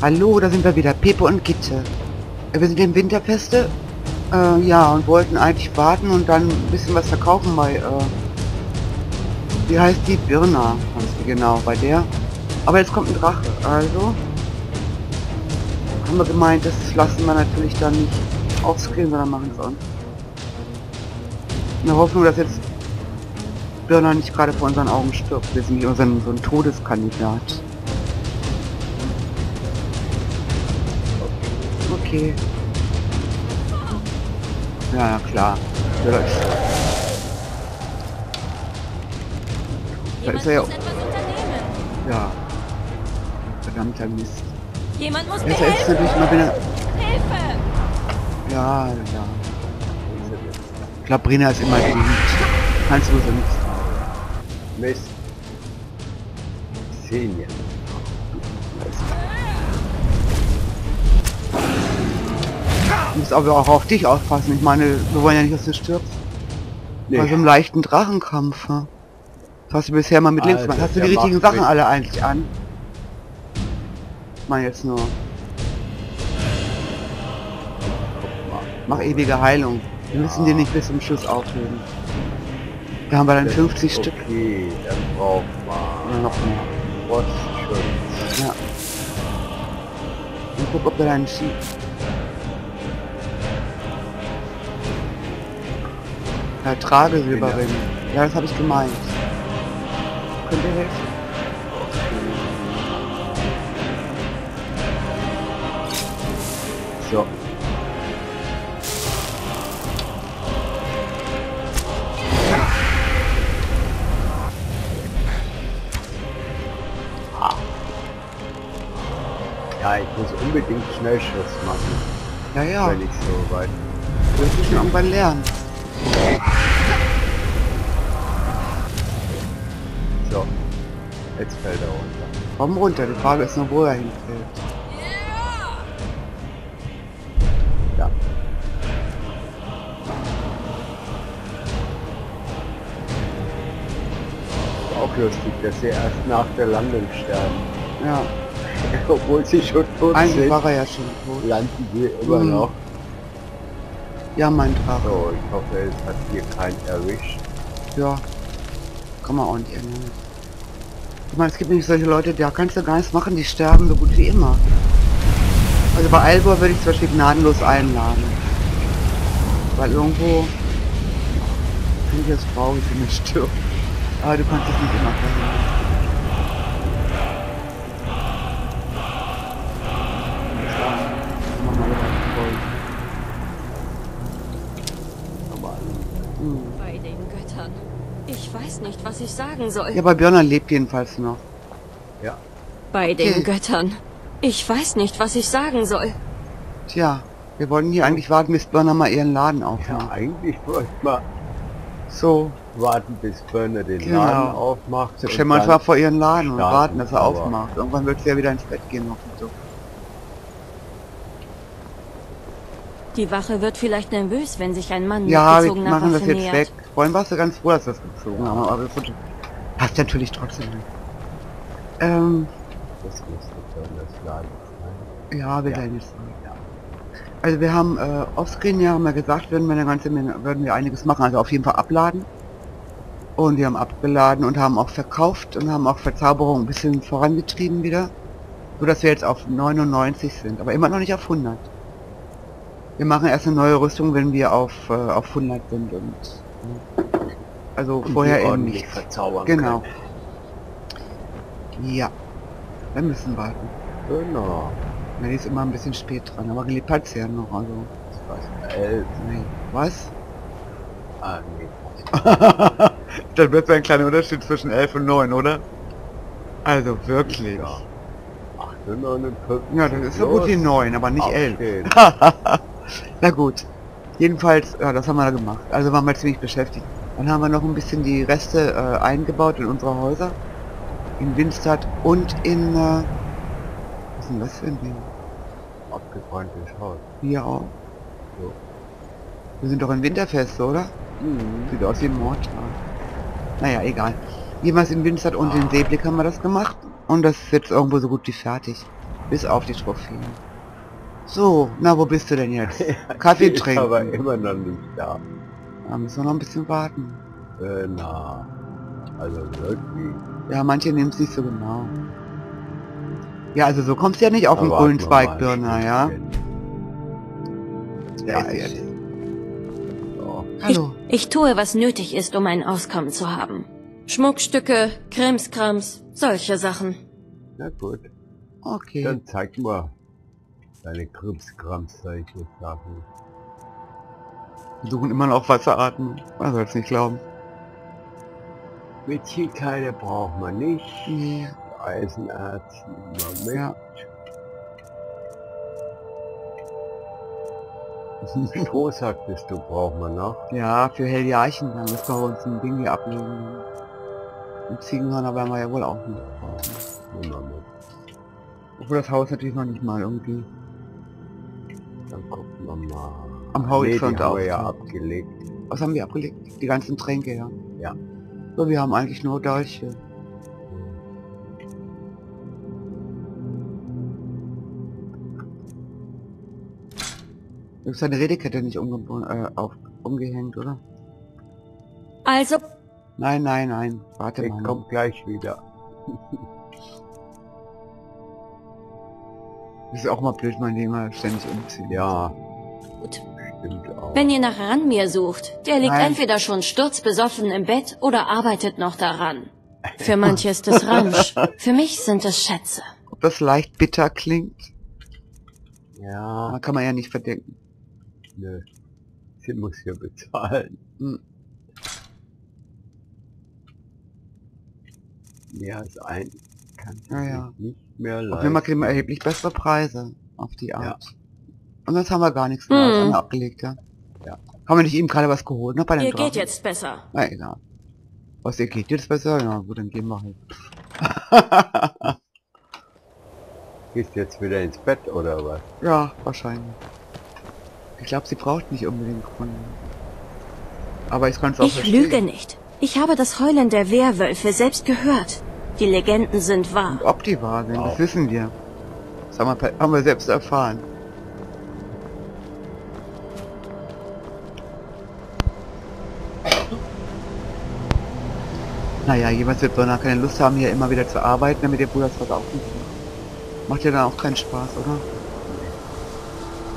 Hallo, da sind wir wieder. Pepe und Gitte. Wir sind im Winterfeste. Äh, ja, und wollten eigentlich warten und dann ein bisschen was verkaufen bei, äh, wie heißt die? Birna, heißt die genau, bei der. Aber jetzt kommt ein Drache, also haben wir gemeint, das lassen wir natürlich dann nicht aufscreen, sondern machen es uns. In der Hoffnung, dass jetzt Birna nicht gerade vor unseren Augen stirbt. Wir sind hier so ein Todeskandidat. Okay. Ja, klar. Ja, da ist. Da ist er ja. muss etwas unternehmen. Ja. Verdammter Mist. Jemand muss mir Besser ist helfen. natürlich mal, wenn er... Hilfe! Ja, ja. Ich glaube, Brina ist immer beliebt. Kannst du so nichts tun. Mist. Xenia. Musst aber auch auf dich aufpassen. Ich meine, wir wollen ja nicht, dass du stirbst. Nee. Bei so einem leichten Drachenkampf. ne? Das hast du bisher mal mit links Alter, gemacht. Hast du die richtigen Sachen alle eigentlich an? Ich meine jetzt nur. Mach ewige Heilung. Wir müssen Ja. die nicht bis zum Schluss aufheben. Da haben wir dann Das 50 ist Stück. Okay, dann braucht man noch mehr. Frostschutz. Ja. Und guck, ob der dann schiebt. Ja, trage Silberring. Ja, das habe ich gemeint. Könnt ihr helfen? So. Ah. Ja, ich muss unbedingt Schnellschuss machen, Ja, ja. wenn ich so weit. Du wirst schon irgendwann lernen. So. Jetzt fällt er runter. Komm runter, die Frage ist nur, wo er hinfällt. Ja. Auch lustig, dass sie erst nach der Landung sterben. Ja, Obwohl sie schon tot eigentlich sind, war er ja schon tot. landen sie immer Mhm. noch. Ja, mein Drache. So, ich hoffe, es hat hier keinen erwischt. Ja. Kann man auch nicht ändern. Ich meine, es gibt nämlich solche Leute, da kannst du gar nichts machen, die sterben so gut wie immer. Also bei Albor würde ich zum Beispiel gnadenlos einladen. Weil irgendwo finde ich es traurig, wenn er stirbt. Aber du kannst es nicht immer verhindern. Den Göttern. Ich weiß nicht, was ich sagen soll. Ja, bei Björn lebt jedenfalls noch. ja, Bei den Okay. Göttern. Ich weiß nicht, was ich sagen soll. Tja, wir wollten hier eigentlich warten, bis Börner mal ihren Laden ja, aufmacht. eigentlich wollte man So, warten, bis Burner den Genau. Laden aufmacht. so stellen wir uns dann- mal vor ihren Laden und warten, dass er aufmacht. Irgendwann wird sie ja wieder ins Bett gehen noch und so. Die Wache wird vielleicht nervös, wenn sich ein Mann Ja, mit wir gezogener machen das Waffe jetzt nähert. weg. Vorhin warst du ganz froh, dass wir das gezogen haben, aber das passt natürlich trotzdem nicht. Ähm, ja, wir werden jetzt. Also wir haben äh, offscreen ja haben wir gesagt, würden wir eine ganze Menge, würden wir einiges machen, also auf jeden Fall abladen. Und wir haben abgeladen und haben auch verkauft und haben auch Verzauberung ein bisschen vorangetrieben wieder. So dass wir jetzt auf 99 sind, aber immer noch nicht auf 100. Wir machen erst eine neue Rüstung, wenn wir auf, äh, auf 100 sind und also Und vorher eben nicht. verzaubern Genau. können. Ja. Wir müssen warten. Genau. Die ist immer ein bisschen spät dran, aber gelebt hat sie ja noch, also. War elf. Nee. Was? Ah, nee. Dann wird ein kleiner Unterschied zwischen 11 und 9, oder? Also wirklich. Ja. 58. Ja, das ist so gut wie 9, aber nicht 11. Aufstehen. Na gut. Jedenfalls, ja, das haben wir da gemacht. Also waren wir ziemlich beschäftigt. Dann haben wir noch ein bisschen die Reste äh, eingebaut in unsere Häuser. In Winstadt und in, äh, was ist denn das für ein Ding? Abgebranntes Haus. Hier auch. So. Wir sind doch in Winterfest, oder? Mhm. Sieht aus wie ein Mordtag. Naja, egal. Jemals in Winstadt und in Seeblick haben wir das gemacht. Und das ist jetzt irgendwo so gut wie fertig. Bis auf die Trophäen. So, na, wo bist du denn jetzt? Kaffee Ist trinken. aber immer noch nicht da. Da müssen wir noch ein bisschen warten. Äh, na. Also wirklich. Ja, manche nehmen es nicht so genau. Ja, also so kommst du ja nicht auf den Spike-Burner, ja? Ja, ist jetzt. So. Hallo. Ich tue, was nötig ist, um ein Auskommen zu haben. Schmuckstücke, Krimskrams, solche Sachen. Na gut. Okay. Dann zeig mal deine Krimskrams, solche Sachen. Wir suchen immer noch Wasserarten. Man soll es nicht glauben. Metallteile braucht man nicht. Nee. Eisenerz immer. Ja. Stroh sagtest du, braucht man noch. Ja, für Helljarchen, dann müssen wir uns ein Ding hier ablegen. Und Ziegenhörner werden wir ja wohl auch nicht brauchen. Obwohl das Haus natürlich noch nicht mal irgendwie Dann gucken wir mal. Am Horizont nee, wir ja auf. abgelegt. Was haben wir abgelegt? Die ganzen Tränke, ja. Ja. So, wir haben eigentlich nur Dolche. Du hast deine Redekette nicht äh, auf, umgehängt, oder? Also, Nein, nein, nein. Warte Ich mal. komm gleich wieder. ist auch mal blöd, mein Leben ständig umziehen. Ja, gut. stimmt auch. Wenn ihr nach Ranmir sucht, der liegt Nein. entweder schon sturzbesoffen im Bett oder arbeitet noch daran. Für manche ist es Ramsch, für mich sind es Schätze. Ob das leicht bitter klingt, Ja, kann man ja nicht verdenken. nö. Sie muss ja bezahlen. Hm. Mehr als ein kann Ja, ja. nicht mehr Auf jeden Fall leisten. kriegen wir erheblich bessere Preise auf die Art. Ja. Und sonst haben wir gar nichts mehr. Hm. Abgelegt, ja. Ja. Haben wir nicht eben gerade was geholt, noch bei den Ihr Drachen? geht jetzt besser. Na egal. Was ihr geht jetzt besser? Ja gut, dann gehen wir halt. Gehst jetzt wieder ins Bett oder was? ja, wahrscheinlich. Ich glaube, sie braucht nicht unbedingt Kunden. Aber ich kann es auch Ich verstehen. lüge nicht. Ich habe das Heulen der Werwölfe selbst gehört. Die Legenden sind wahr. Und ob die wahr sind, das wissen wir. Das haben wir, haben wir selbst erfahren. Naja, jemals wird Donner keine Lust haben, hier immer wieder zu arbeiten, damit ihr Bruder das verkaufen kann. Macht ja dann auch keinen Spaß, oder?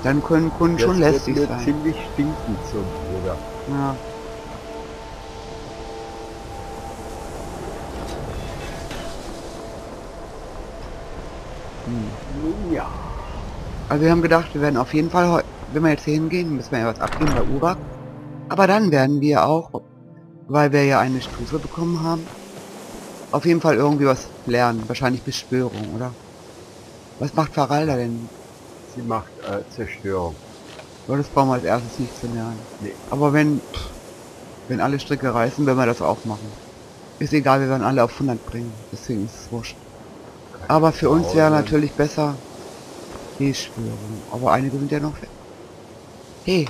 Dann können Kunden schon das lästig wird mir sein. ziemlich stinken zum Bruder. Ja. Hm. Ja. Also wir haben gedacht, wir werden auf jeden Fall, wenn wir jetzt hier hingehen, müssen wir ja was abgeben bei Urak. Aber dann werden wir auch, weil wir ja eine Stufe bekommen haben, auf jeden Fall irgendwie was lernen. Wahrscheinlich Beschwörung, oder? Was macht Faralda denn? Sie macht äh, Zerstörung. Ja, das brauchen wir als erstes nicht zu lernen. Nee. Aber wenn, pff, wenn alle Stricke reißen, werden wir das auch machen. Ist egal, wir werden alle auf 100 bringen. Deswegen ist es wurscht. Aber für uns wäre natürlich besser Beschwörung. Aber einige sind ja noch weg. Hey,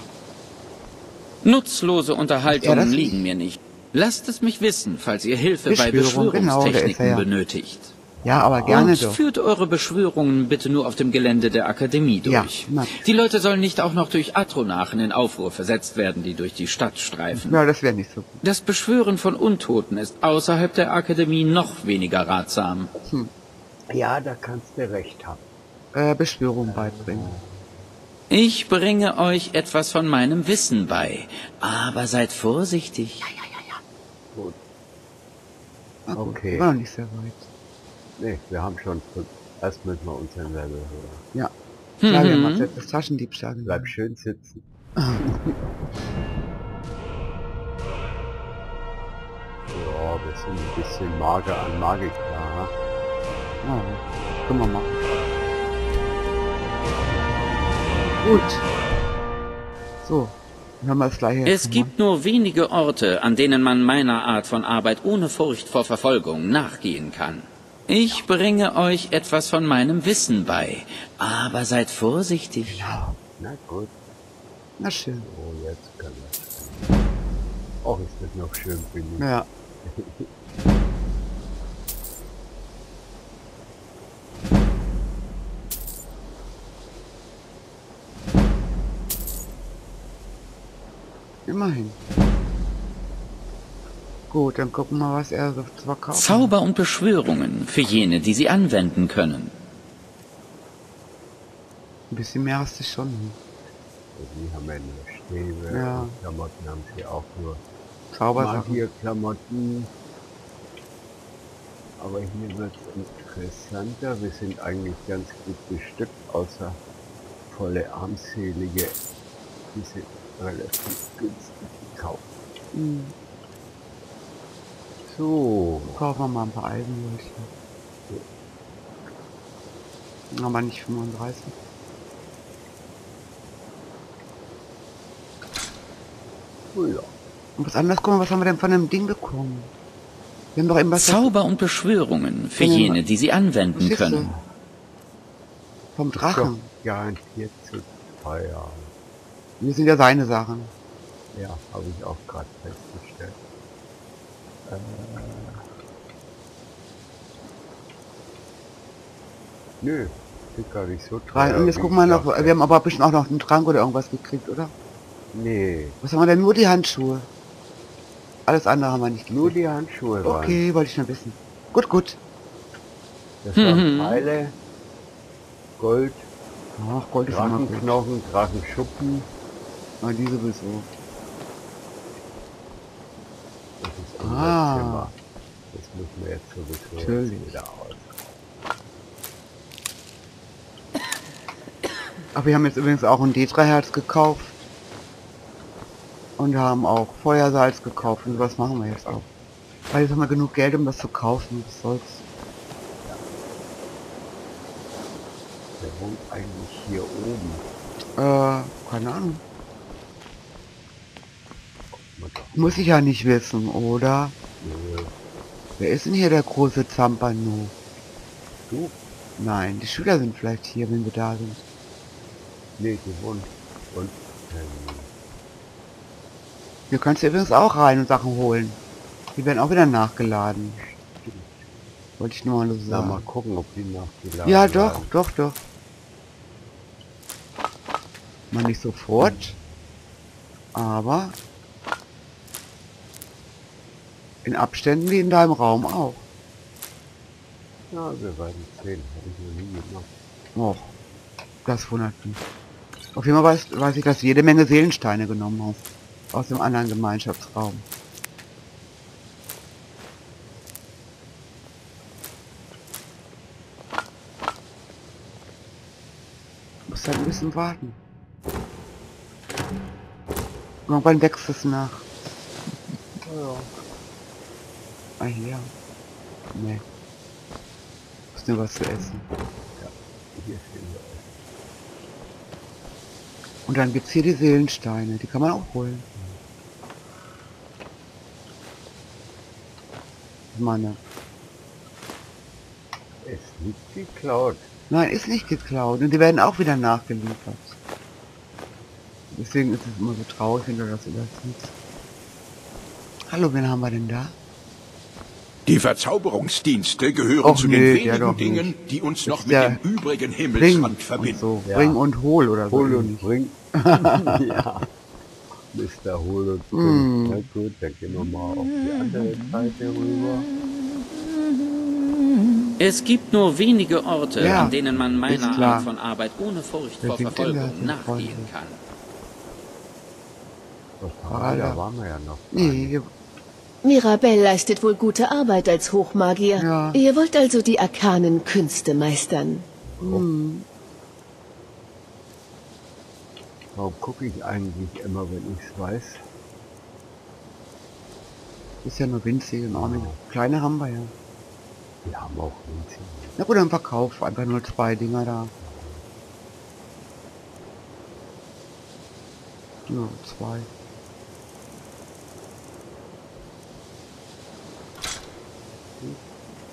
Nutzlose Unterhaltungen Ja, liegen mir nicht. Lasst es mich wissen, falls ihr Hilfe bei Beschwörung, genau, ist er Beschwörungstechniken ja. benötigt. ja, aber gerne Und doch. führt eure Beschwörungen bitte nur auf dem Gelände der Akademie Ja, durch. na. Die Leute sollen nicht auch noch durch Atronachen in Aufruhr versetzt werden, die durch die Stadt streifen. Ja, das wäre nicht so gut. Das Beschwören von Untoten ist außerhalb der Akademie noch weniger ratsam. Ja, da kannst du recht haben. Äh, Beschwörung beibringen. Ich bringe euch etwas von meinem Wissen bei, aber seid vorsichtig. Gut. Na gut, Okay. War noch nicht sehr weit. Nee, wir haben schon fünf. Erst müssen wir unseren Level hören. Ja. Ja, wir Mhm. als letztes Taschendiebstahl. Bleib schön sitzen. Ja, wir sind ein bisschen mager an Magik da. Ja, können wir machen. Gut. So, dann haben wir das gleiche. Es gibt nur wenige Orte, an denen man meiner Art von Arbeit ohne Furcht vor Verfolgung nachgehen kann. Ich bringe euch etwas von meinem Wissen bei, aber seid vorsichtig. Ja, Na gut. na schön. Oh, jetzt kann das. Och, ist das noch schön für mich. Ja. Immerhin. Gut, dann gucken wir, was er so zu verkaufen hat. Zauber und Beschwörungen für jene, die sie anwenden können. Ein bisschen mehr hast du schon. Die haben ja nur Stäbe. Ja. Klamotten haben sie auch nur Zaubersachen. Magierklamotten. Aber hier wird es interessanter. Wir sind eigentlich ganz gut bestückt, außer volle Armselige. Die sind relativ günstig gekauft. Hm. So, Kaufen wir mal ein paar Eisenwürste. Aber nicht 35. oh ja. Und was anderes gucken, was haben wir denn von dem Ding bekommen? Wir haben doch eben was Zauber und Beschwörungen für Ja. jene, die sie anwenden können. vom Drachen. garantiert zu teuer. Wir sind ja seine Sachen. Ja, habe ich auch gerade festgestellt. Äh, nö, sind gar nicht so teuer. Und jetzt gucken wir noch, wir haben aber bestimmt auch noch einen Trank oder irgendwas gekriegt, oder? Nee, Was haben wir denn? Nur die Handschuhe. Alles andere haben wir nicht nur gekriegt. die Handschuhe waren. Okay, wollte ich schon wissen. Gut, gut. Das waren Mhm. Pfeile, Gold, Ach, Gold ist immer gut. Drachenknochen, Drachenschuppen. Ah, die sowieso. Das ist unser Ah. Zimmer. Das müssen wir jetzt sowieso Natürlich. wieder aus. Aber wir haben jetzt übrigens auch ein D3-Herz gekauft. Und haben auch Feuersalz gekauft. Und was machen wir jetzt auch? Weil jetzt haben wir genug Geld, um das zu kaufen. Was soll's? Der wohnt eigentlich hier oben. Äh, keine Ahnung. Mal doch. Muss ich ja nicht wissen, oder? Nö. Wer ist denn hier der große Zampano? Du? Nein, die Schüler sind vielleicht hier, wenn wir da sind. Nee, die wohnt unten. Hier kannst du übrigens auch rein und Sachen holen. Die werden auch wieder nachgeladen. Wollte ich nur mal so Na, sagen. mal gucken, ob die nachgeladen Ja, doch, werden. doch, doch. Mal nicht sofort. Aber in Abständen wie in deinem Raum auch. Ja, wir werden sehen. Habe ich noch nie gemacht. Och, das wundert mich. Auf jeden Fall weiß, weiß ich, dass du jede Menge Seelensteine genommen hast. Aus dem anderen Gemeinschaftsraum. Muss halt ein bisschen warten. Irgendwann wächst es nach. Ja. Ah, hier. Nee. Ist nur was zu essen. Hier stehen wir. Und dann gibt's hier die Seelensteine. Die kann man auch holen. Meine. Es liegt geklaut. Nein, ist nicht geklaut. Und die werden auch wieder nachgeliefert. Deswegen ist es immer so traurig, wenn du das übersiehst. Hallo, wen haben wir denn da? Die Verzauberungsdienste gehören Och zu nee, den wenigen Dingen, nicht. die uns noch mit dem übrigen Bring Himmelsrand und verbinden. so. Ja. Bring und hol oder so. Hol und bring. ja. Mr. Hol und bring. Mm. Na gut, dann gehen wir mal auf die andere Seite rüber. Es gibt nur wenige Orte, Ja, an denen man meiner. Art von Arbeit ohne Furcht vor? Verfolgung nachgehen kann. Was Ah, da waren wir ja noch. Nee, Mirabelle leistet wohl gute Arbeit als Hochmagier. Ja. Ihr wollt also die arkanen Künste meistern. hm, Warum gucke ich eigentlich immer, wenn ich es weiß? ist ja nur winzig und auch. Kleine haben wir ja. Wir haben auch winzig. Na gut, dann verkauf einfach nur zwei Dinger da. Ja, zwei.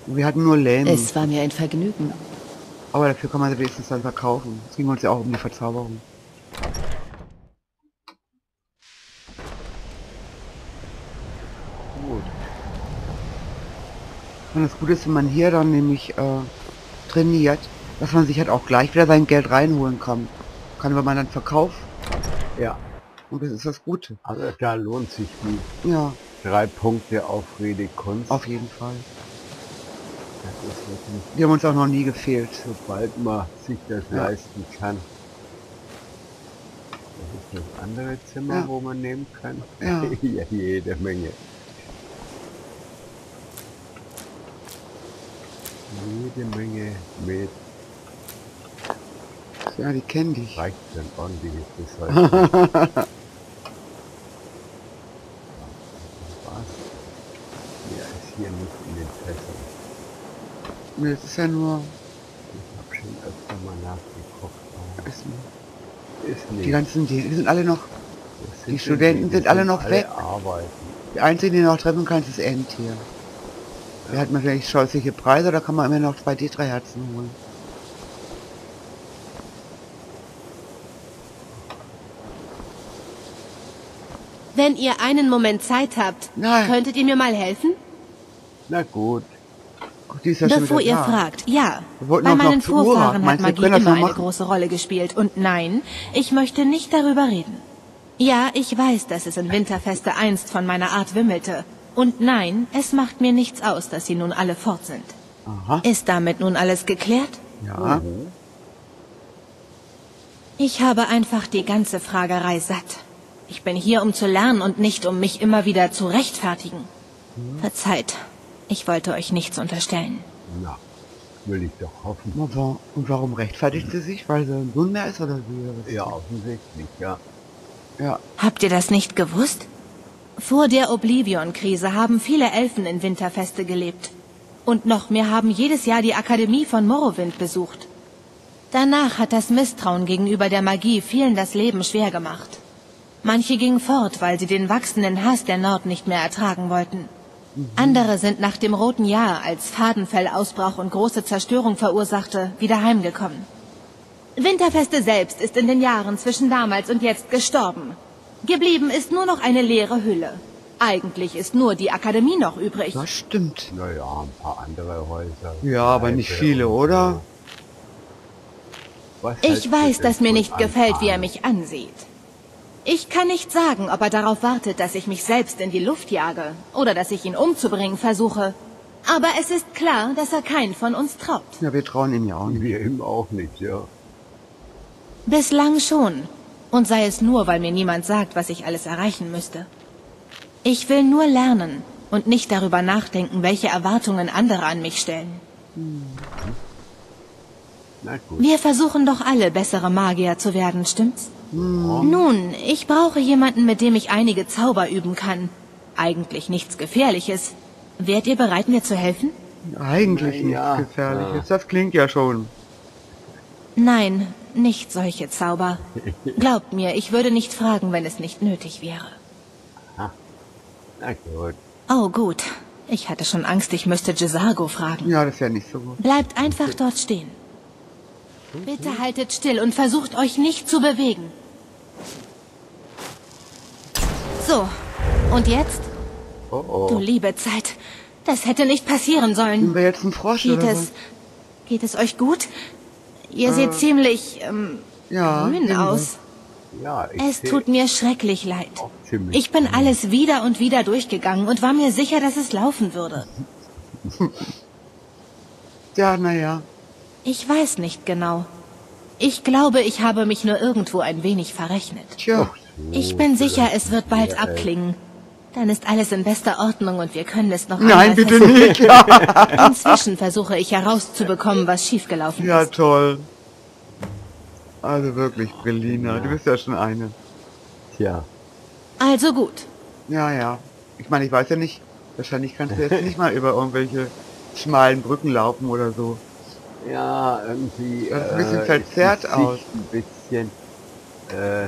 Wir hatten nur Lähme, Es war mir ein Vergnügen. aber dafür kann man sie wenigstens dann verkaufen. Es ging uns ja auch um die Verzauberung. Gut. Und das Gute ist, wenn man hier dann nämlich äh, trainiert, dass man sich halt auch gleich wieder sein Geld reinholen kann. Kann, wenn man dann verkauft, Ja. Und das ist das Gute. Also da lohnt sich die Ja, drei Punkte auf Rede Kunst. auf jeden Fall. Das ist wirklich, Die haben uns auch noch nie gefehlt. sobald man sich das Ja. leisten kann. Das ist das andere Zimmer, Ja. wo man nehmen kann. Ja. ja, jede Menge. Jede Menge mit Ja, die kennen dich. reicht Besäufnis. Was? Mehr ist hier nicht in den Fässern. Nee, Das ist ja nur... Ich habe schon öfter mal nachgeguckt. Ist, Ist nicht. die ganzen, die, die sind alle noch... Das die sind Studenten die sind alle noch alle weg. Arbeiten. Die einzige, die du noch treffen kannst, ist Endtier. Der hat natürlich scheußliche Preise, da kann man immer noch zwei D3-Herzen holen. Wenn ihr einen Moment Zeit habt, Nein. könntet ihr mir mal helfen? Na gut. Ja Bevor ihr fragt, ja. Bei meinen. Vorfahren hat Meinst Magie immer eine große Rolle gespielt. Und nein, ich möchte nicht darüber reden. Ja, ich weiß, dass es in Winterfeste einst von meiner Art wimmelte. Und nein, es macht mir nichts aus, dass sie nun alle fort sind. Aha. Ist damit nun alles geklärt? Ja. Ich habe einfach die ganze Fragerei satt. Ich bin hier, um zu lernen und nicht, um mich immer wieder zu rechtfertigen. Verzeiht, ich wollte euch nichts unterstellen. Na, will ich doch hoffen. Wa- Und warum rechtfertigt sie sich? Weil sie ein Nunmehr ist oder wie? Ja, offensichtlich, ja. Ja. Habt ihr das nicht gewusst? Vor der Oblivion-Krise haben viele Elfen in Winterfeste gelebt. Und noch mehr haben jedes Jahr die Akademie von Morrowind besucht. Danach hat das Misstrauen gegenüber der Magie vielen das Leben schwer gemacht. Manche gingen fort, weil sie den wachsenden Hass der Nord nicht mehr ertragen wollten. Andere sind nach dem Roten Jahr, als Fadenfellausbrauch und große Zerstörung verursachte, wieder heimgekommen. Winterfeste selbst ist in den Jahren zwischen damals und jetzt gestorben. Geblieben ist nur noch eine leere Hülle. Eigentlich ist nur die Akademie noch übrig. Das stimmt. Naja, ein paar andere Häuser. Ja, aber nicht viele, oder? Ich weiß, dass mir nicht gefällt, wie er mich ansieht. Ich kann nicht sagen, ob er darauf wartet, dass ich mich selbst in die Luft jage oder dass ich ihn umzubringen versuche. Aber es ist klar, dass er keinen von uns traut. Ja, wir trauen ihm ja auch nicht. Wir ihm auch nicht, ja. Bislang schon. Und sei es nur, weil mir niemand sagt, was ich alles erreichen müsste. Ich will nur lernen und nicht darüber nachdenken, welche Erwartungen andere an mich stellen. Na gut. Wir versuchen doch alle, bessere Magier zu werden, stimmt's? Nun, ich brauche jemanden, mit dem ich einige Zauber üben kann. Eigentlich nichts Gefährliches. Wärt ihr bereit, mir zu helfen? Eigentlich Na ja. nichts Gefährliches. Das klingt ja schon. Nein, nicht solche Zauber. Glaubt mir, ich würde nicht fragen, wenn es nicht nötig wäre. Na gut. Oh gut. Ich hatte schon Angst, ich müsste Gisargo fragen. Ja, das ist ja nicht so gut. Bleibt einfach dort stehen. Bitte haltet still und versucht euch nicht zu bewegen. So, und jetzt? Oh Du oh. liebe Zeit. Das hätte nicht passieren sollen. Sind wir jetzt ein Frosch Geht oder es. so? Geht es euch gut? Ihr seht ziemlich ähm, Ja. grün aus. Ja, ich Es tut mir schrecklich leid. Ich bin alles wieder und wieder durchgegangen und war mir sicher, dass es laufen würde. Ja, naja. Ich weiß nicht genau. Ich glaube, ich habe mich nur irgendwo ein wenig verrechnet. Tja. Ich bin sicher, es wird bald abklingen. Dann ist alles in bester Ordnung und wir können es noch Nein, bitte versuchen. nicht. Ja, Inzwischen versuche ich herauszubekommen, was schiefgelaufen ja ist. toll. Also wirklich, Brillina, du bist ja schon eine. Tja, Also gut. Ja, ja. Ich meine, ich weiß ja nicht, wahrscheinlich kannst du jetzt nicht mal über irgendwelche schmalen Brücken laufen oder so. Ja, irgendwie. Das ein bisschen äh, verzerrt Gesicht aus. Ein bisschen. Äh,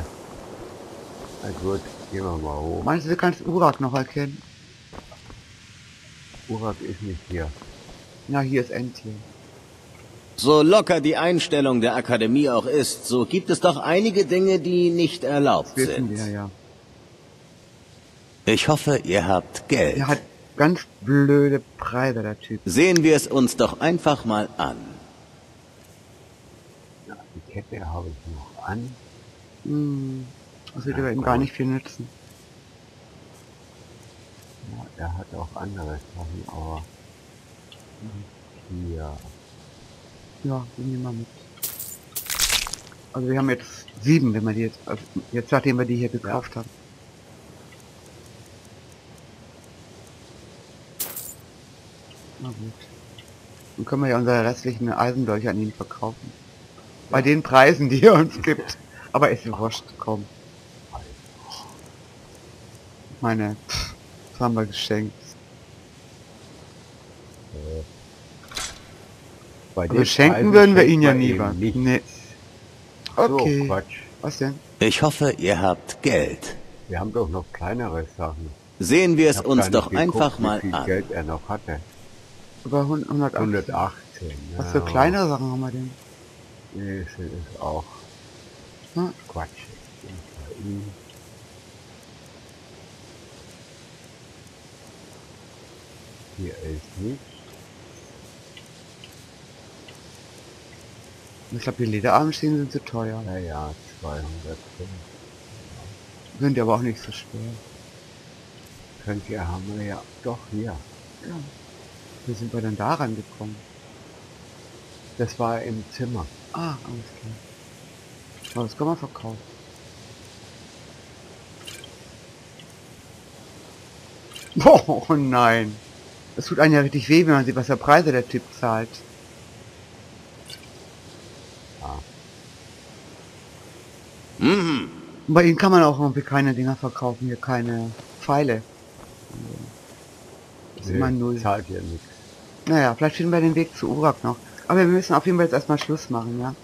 na gut, gehen wir mal hoch. Meinst du, du kannst Urak noch erkennen? Urak ist nicht hier. Na, hier ist Endtier. So locker die Einstellung der Akademie auch ist, so gibt es doch einige Dinge, die nicht erlaubt Das wissen sind. wir ja. Ich hoffe, ihr habt Geld. Er hat ganz blöde Preise, der Typ. Sehen wir es uns doch einfach mal an. Ja, Kette habe ich noch an. Hm. Das wird aber ihm gar nicht viel nützen. Ja, er hat auch andere Sachen, aber hier. Ja, nehmen wir mal mit. Also wir haben jetzt sieben, wenn wir die jetzt, also jetzt nachdem wir die hier gekauft haben. Na gut. Dann können wir ja unsere restlichen Eisendolche an ihn verkaufen. Bei den Preisen, die er uns gibt. Aber ist ja wurscht, komm. Ich meine, pff, das haben wir geschenkt. Bei Aber den schenken Preisen würden wir schenkt ihn ja nie was. Nee. So, Okay. Quatsch. Was denn? Ich hoffe, ihr habt Geld. Wir haben doch noch kleinere Sachen. Sehen wir es uns doch geguckt, einfach mal wie viel an. Geld er noch hatte. Über 100, 118. Was für ja. kleinere Sachen haben wir denn? Das ist auch Hm? Quatsch. Hier ist nicht. Ich glaube, die Lederarmschienen sind zu teuer. Naja, 205. Sind ja aber auch nicht so schwer. Könnt ihr haben wir ja doch hier. Ja. Wie sind wir denn da rangekommen? Das war im Zimmer. Ah, alles klar. Aber das kann man verkaufen. Oh nein. Das tut einen ja richtig weh, wenn man sieht, was für Preise der Typ zahlt. Mhm. Und bei ihnen kann man auch irgendwie keine Dinger verkaufen, hier keine Pfeile. Das ist immer null. Zahlt ja nichts. Naja, vielleicht finden wir den Weg zu Urak noch. Aber wir müssen auf jeden Fall jetzt erstmal Schluss machen, ja?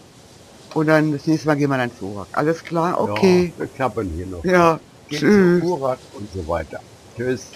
Und dann das nächste Mal gehen wir dann zu Urak. Alles klar? Okay. Ja, wir klappern hier noch. Ja. Geht Tschüss. Uhrrad und so weiter. Tschüss.